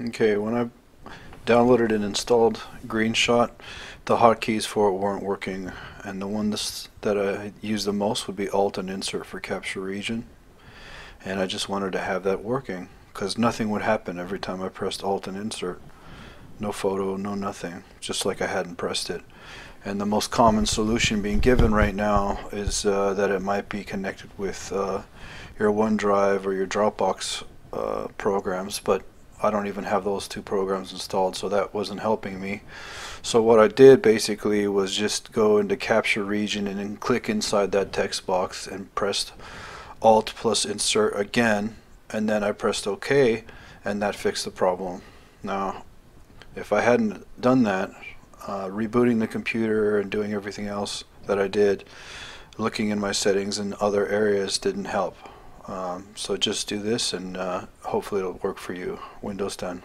Okay, when I downloaded and installed GreenShot, the hotkeys for it weren't working, and the one this, that I used the most would be Alt and Insert for Capture Region. And I just wanted to have that working, because nothing would happen every time I pressed Alt and Insert. No photo, no nothing, just like I hadn't pressed it. And the most common solution being given right now is uh, that it might be connected with uh, your OneDrive or your Dropbox uh, programs, but I don't even have those two programs installed, so that wasn't helping me. So what I did basically was just go into capture region and then click inside that text box and pressed Alt plus insert again, and then I pressed OK, and that fixed the problem. Now, if I hadn't done that, uh, rebooting the computer and doing everything else that I did, looking in my settings and other areas didn't help. Um, so just do this and uh, hopefully it'll work for you. Windows 10.